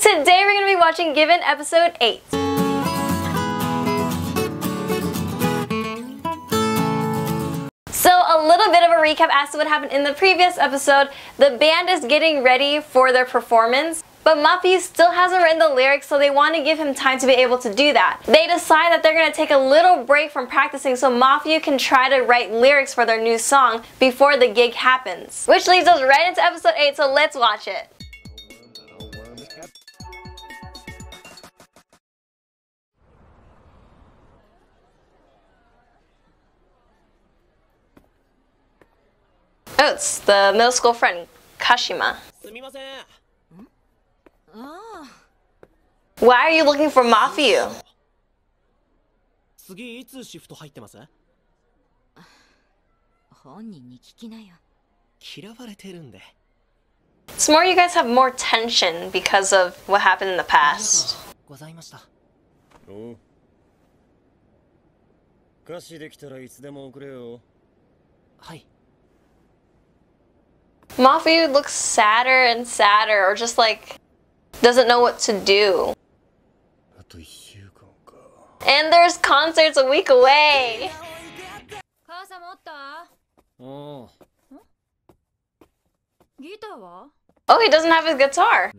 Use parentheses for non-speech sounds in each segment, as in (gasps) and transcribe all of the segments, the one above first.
Today we're going to be watching Given episode 8. So a little bit of a recap as to what happened in the previous episode. The band is getting ready for their performance. But Mafu still hasn't written the lyrics, so they want to give him time to be able to do that. They decide that they're going to take a little break from practicing so Mafuyu can try to write lyrics for their new song before the gig happens. Which leads us right into episode 8, so let's watch it. Oh, it's the middle school friend, Kashima. Why are you looking for Mafuyu? It's more you guys have more tension because of what happened in the past. Oh. 歌詞できたらいつでも送れよ。はい。Mafu looks sadder and sadder, or just like doesn't know what to do. And there's concerts a week away! Oh, he doesn't have his guitar.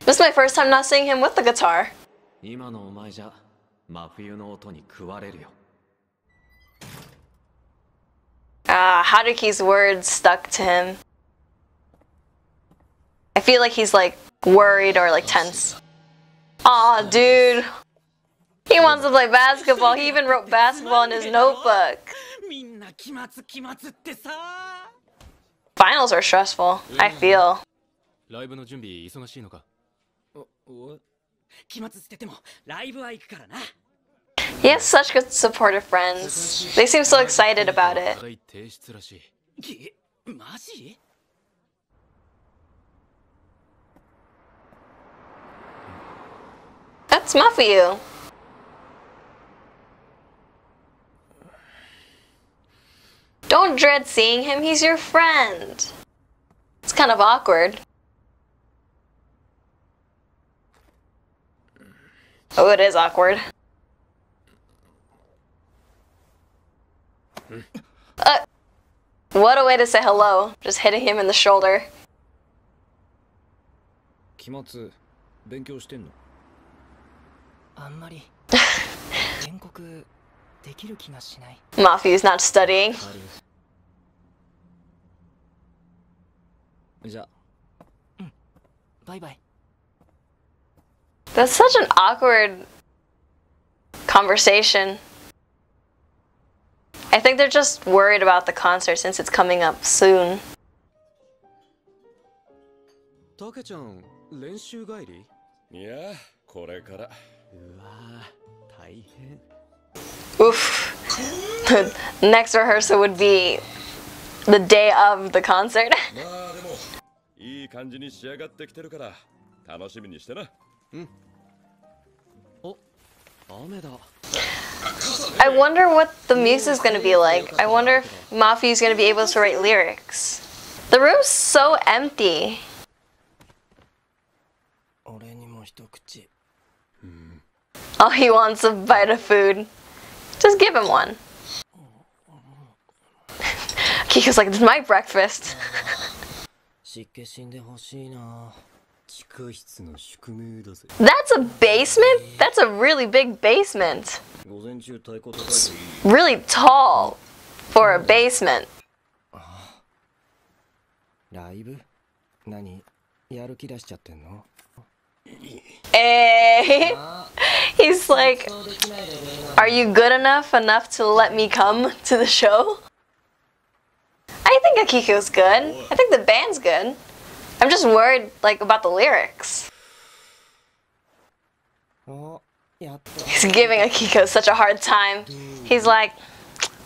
This is my first time not seeing him with the guitar. 今のお前じゃ真冬の音に食われるよ Ah, Haruki's words stuck to him. I feel like he's like worried or like tense. Aw, dude. He wants to play basketball. He even wrote basketball in his notebook. みんな期末期末ってさ Finals are stressful, I feel. ライブの準備忙しいのかおお期末捨ててもライブは行くからな He has such good supportive friends. They seem so excited about it. That's Mafuyu. Don't dread seeing him, he's your friend. It's kind of awkward. Oh, it is awkward. Uh, what a way to say hello. Just hitting him in the shoulder. 期末勉強してんのあんまり原(laughs) 告できる気がしない Mafia's not studying. じゃあバイバイ That's such an awkward conversation. I think they're just worried about the concert since it's coming up soon. たけちゃん練習帰りいやこれからうわー大変 Oof. The next rehearsal would be the day of the concert. (laughs) まあでもいい感じに仕上がってきてるから楽しみにしてな雨だ I wonder what the music's gonna be like. I wonder if Mafu's gonna be able to write lyrics. The room's so empty. Oh, he wants a bite of food. Just give him one. (laughs) Kiko's like, this is my breakfast. (laughs) That's a basement? That's a really big basement. It's really tall for a basement. Hey, eh, (laughs) he's like, are you good enough enough to let me come to the show? I think Akiko's good. I think the band's good. I'm just worried, like, about the lyrics. He's giving Akiko such a hard time. He's like,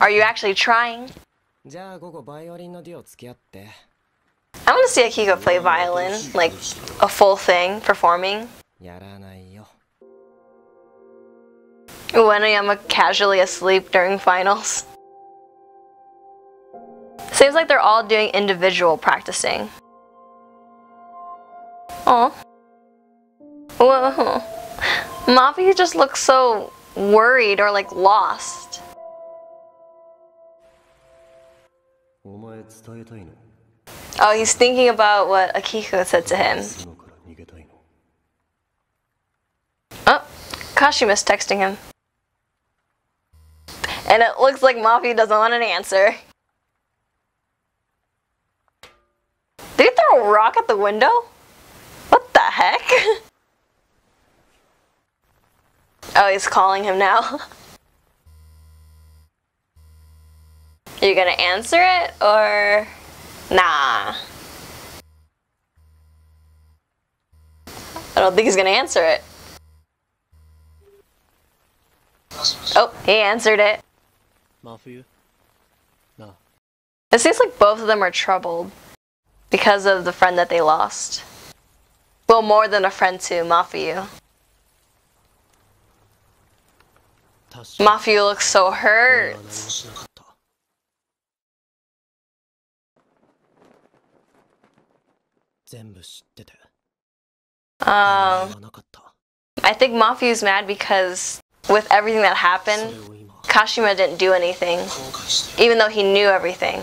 are you actually trying? I want to see Akiko play violin, like, a full thing, performing. Uenoyama casually asleep during finals. Seems like they're all doing individual practicing. Oh. Whoa. Mafu just looks so worried or like lost. Oh, he's thinking about what Akiko said to him. Oh, Kashima's texting him. And it looks like Mafu doesn't want an answer. Did he throw a rock at the window? heck? (laughs) oh, he's calling him now. Are (laughs) you gonna answer it or nah? I don't think he's gonna answer it. Oh, he answered it. Mafu? No. It seems like both of them are troubled because of the friend that they lost. Well, more than a friend to Mafiu. 確かに Mafiu looks so 俺 hurt. は何もしなかった全部知ってて Um, 言わなかった I think Mafiu's mad because with everything that そ happened, れを今 Kashima didn't do anything, 後悔してる even though he knew everything.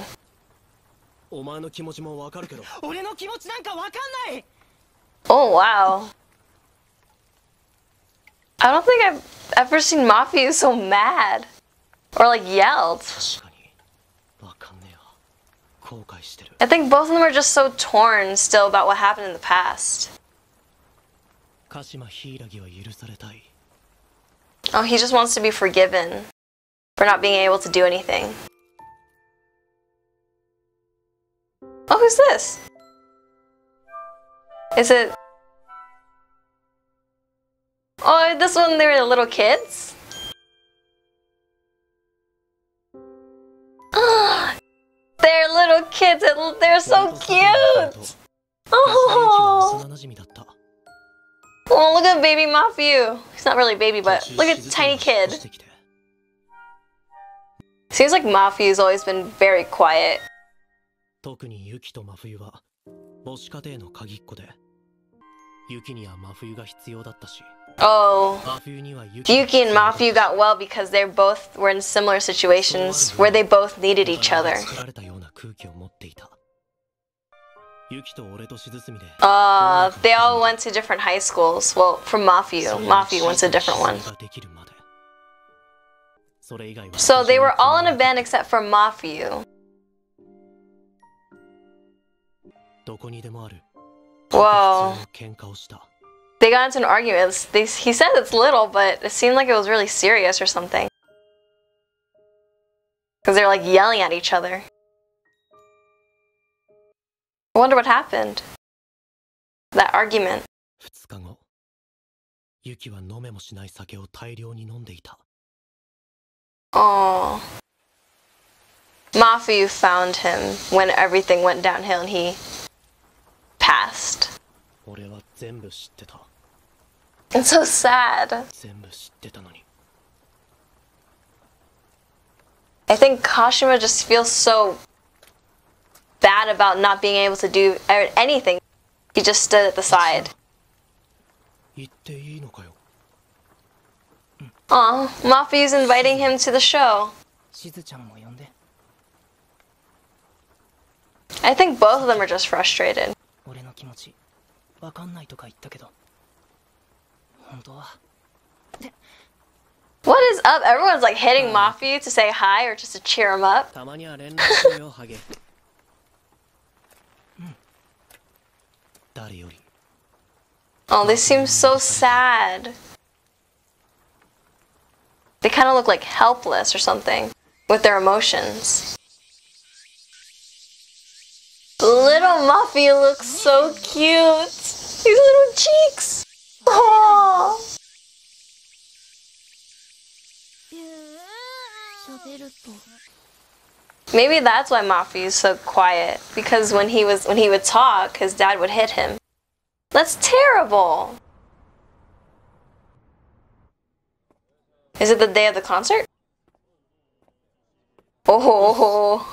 お前の気持ちもわかるけど俺の気持ちなんかわかんない Oh, wow. I don't think I've ever seen Mafuyu so mad. Or like yelled. I think both of them are just so torn still about what happened in the past. Oh, he just wants to be forgiven for not being able to do anything. Oh, who's this? Is it. Oh, this one, they were little kids? (gasps) they're little kids, and they're so 俺と佐藤のこと cute! 安田由紀は Oh, 幼馴染だった oh, look at baby Mafiu. He's not really a baby, but 途中 look at 静か tiny に kid. 引っ越してきて Seems like Mafiu's always been very quiet. 特にユキと真冬は母子家庭の鍵っ子で Oh, Yuki and Mafu got well because they both were in similar situations where they both needed each other. Uh, they all went to different high schools. Well, from Mafu. Mafu went to a different one. So they were all in a band except for Mafu. どこにでもある Whoa. 普通の喧嘩をした They got into an argument. It's- They, he said it's little, but it seemed like it was really serious or something. Because they were like yelling at each other. I wonder what happened. That argument. 2日後ユキは飲めもしない酒を大量に飲んでいた Oh. Mafiu found him when everything went downhill and he past. It's so sad. I think Kashima just feels so bad about not being able to do er, anything. He just stood at the side. Aw, Mafu's inviting him to the show. I think both of them are just frustrated. 気持ちわかんないとか言ったけど本当は What is up? Everyone's like hitting hmm. Mafuyu to say hi or just to cheer him up. (laughs) Hmm. Oh, they seem so sad. They kind of look like helpless or something with their emotions. Little Mafu looks so cute. His little cheeks. Oh. Maybe that's why Mafu is so quiet because when he was when he would talk, his dad would hit him. That's terrible. Is it the day of the concert? Oh.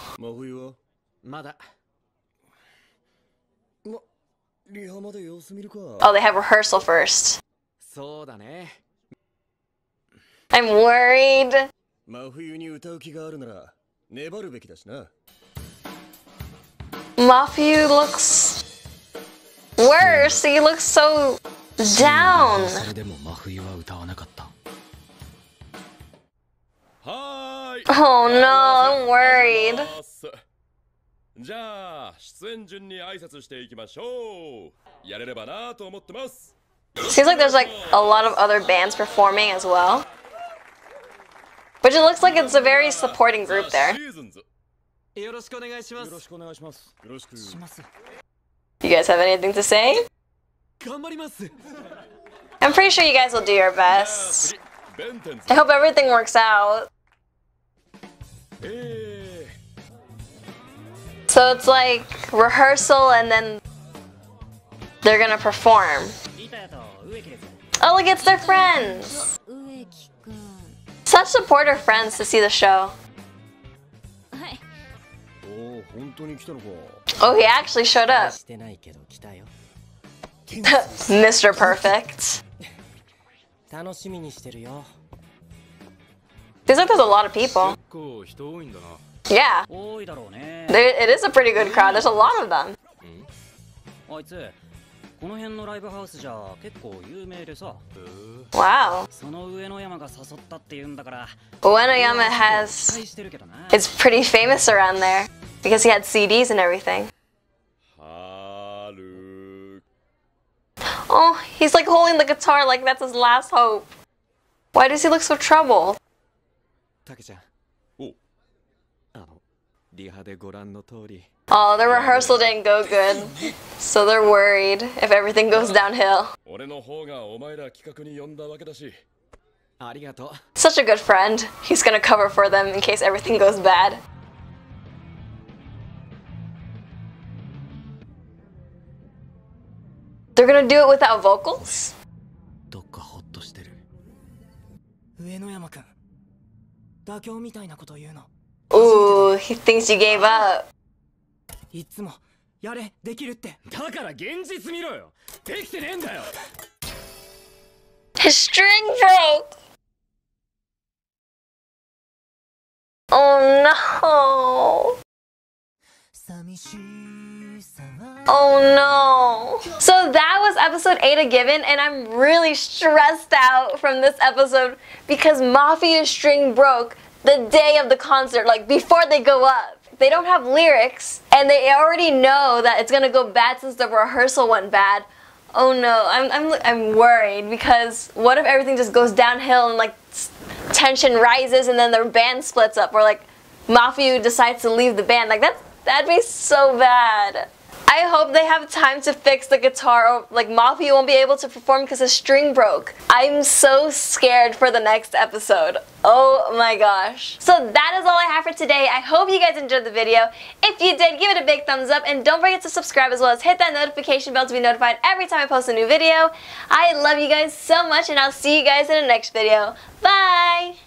Oh, they have rehearsal first. I'm worried. Mafu looks worse. He looks so down. Oh no, I'm worried. じゃあ出演順に挨拶していきましょうやれればなと思ってます Seems like there's like a lot of other bands performing as well. Which it looks like it's a very supporting group ザ there. シーズンズよろしくお願いしまよろすしくお願いしますよろしくします You guys have anything to say? 頑張ります I'm pretty sure you guys will do your best. ベンテンズ I hope everything works out. え so it's like rehearsal and then they're gonna perform. Oh look, it's their friends! Such supporter friends to see the show. Oh, he actually showed up. (laughs) Mr. Perfect. Seems like there's a lot of people. 構人多いんだな Yeah, 多いだろうね there, it is a pretty good crowd. There's a lot of them. あいつこの辺のライブハウスじゃ結構有名でさ Wow. その上野山が誘ったって言うんだから Uenoyama 期 has 待してるけどな is pretty famous around there because he had CDs and everything. 春 Oh, he's like holding the guitar like that's his last hope. Why does he look so troubled? たけちゃん Oh, the rehearsal didn't go good. So they're worried if everything goes downhill. Such a good friend. He's gonna cover for them in case everything goes bad. They're gonna do it without vocals? Ooh, he thinks you gave up. いつもやれできるってだから現実見ろよできてねえんだよ His string broke! Oh no! Oh no! So that was episode 8 of Given, and I'm really stressed out from this episode because Mafuyu String broke the day of the concert, like before they go up. They don't have lyrics, and they already know that it's gonna go bad since the rehearsal went bad. Oh no, I'm, I'm, I'm worried because what if everything just goes downhill and like tension rises and then their band splits up, or like Mafuyu decides to leave the band? Like that, that'd be so bad. I hope they have time to fix the guitar or like Mafuyu won't be able to perform because his string broke. I'm so scared for the next episode. Oh my gosh. So that is all I have for today. I hope you guys enjoyed the video. If you did, give it a big thumbs up and don't forget to subscribe as well as hit that notification bell to be notified every time I post a new video. I love you guys so much and I'll see you guys in the next video. Bye!